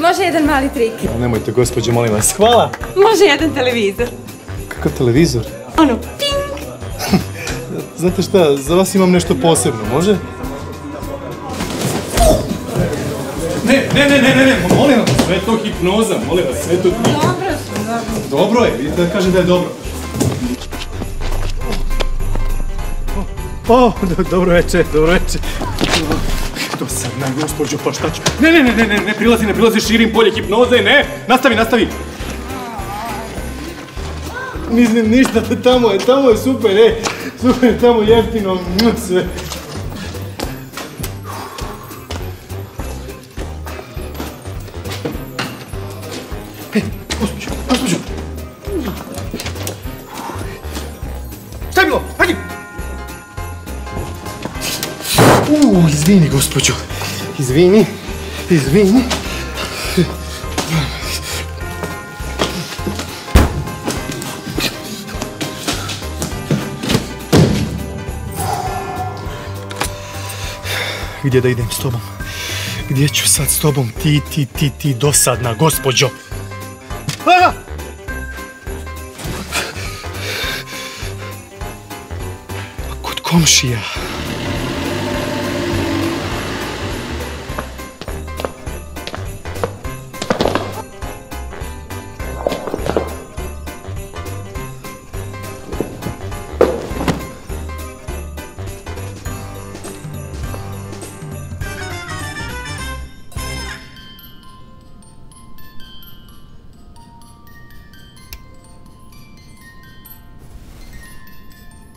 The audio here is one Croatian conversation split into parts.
Može jedan mali trik. Nemojte, gospođo, molim vas. Hvala. Može jedan televizor. Kakav televizor? Ono, ping! Znate šta, za vas imam nešto posebno, može? Ne, ne, ne, ne, ne, ne, molim vas, sve je to hipnoza, molim vas, sve to... Dobro sam, dobro. Dobro je, vidite da kažem da je dobro. O, do- dobro večer, dobro večer. Dosadna gospođo, pa šta ću? Ne, ne, ne, ne, ne, ne prilazi, ne prilazi, širim polje hipnoze, ne! Nastavi, nastavi! Mislim, ništa, tamo je, tamo je super, e, super, tamo jeftino, sve. E, gospođo, gospođo! Šta je bilo? Hajde! Uuu, izvini, gospođo. Izvini, izvini. Gdje da idem s tobom? Gdje ću sad s tobom? Ti, ti, ti, ti, dosadna gospođo. A! Kod komšija.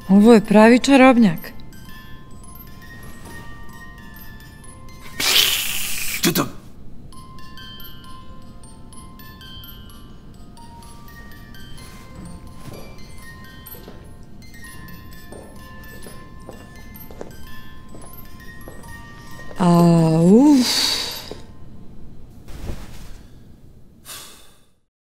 Ovo je pravi čarobnjak. A, uf.